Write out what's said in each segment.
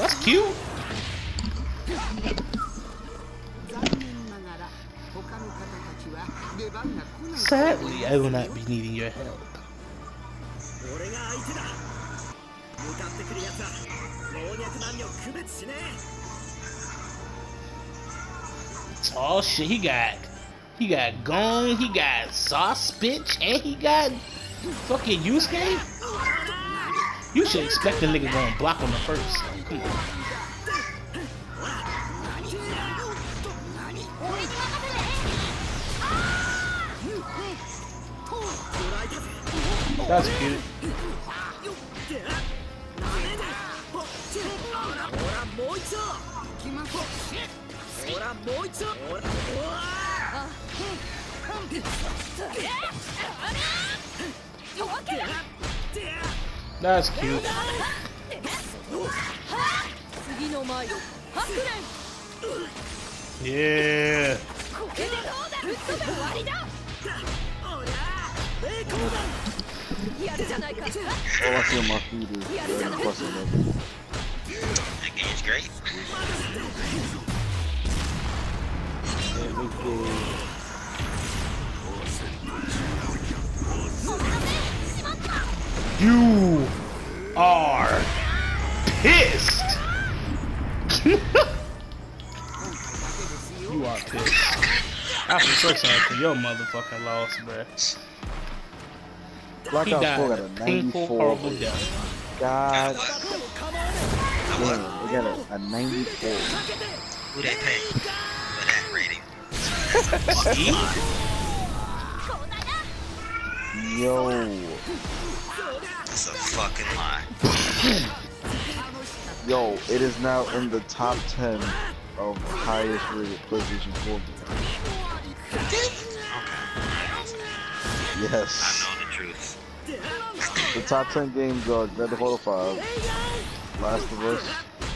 That's cute. Sadly, I will not be needing your help. Tall shit, he got, he got Gong, he got Sauce Bitch, and he got fucking Yusuke? You should expect the nigga going block on the first. That's cute. That's cute. Yeah. Oh, I feel my feet. You are pissed. you are pissed. I feel so sorry for your motherfucking loss, bruh. Black He Ops 4 got a a painful, 94. God damn, we got a, a 94. Who they pay for that rating? Yo, That's a fucking lie. yo, it is now in the top 10 of highest rated PlayStation 4 games. Yes. I know the truth. The top 10 games are Grand Theft Auto 5, Last of Us,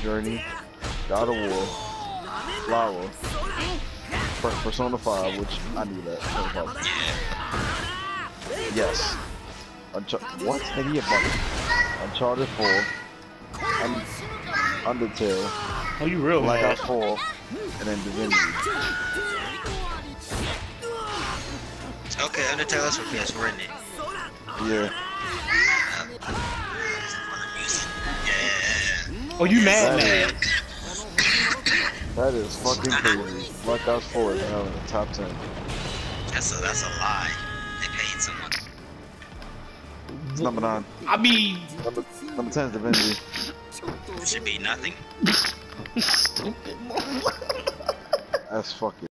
Journey, God of War, Flower, Persona 5, which I knew that. 5. Yes. Unchar- what? Nigga, you fucking. Uncharted 4, Un- Undertale, Oh, you real Black mad. Ops 4, and then Divinity. Okay, Undertale is for PS4, isn't it? Yeah. Yeah. Oh, you mad, That mad. That is fucking crazy. Black Ops 4 is now in the top 10. That's a that's a lie. They paid someone. It's number 9. I mean, Number, number 10 is Divinity. Should be nothing. stupid. That's fucking.